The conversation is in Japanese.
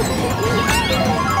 ありがとう!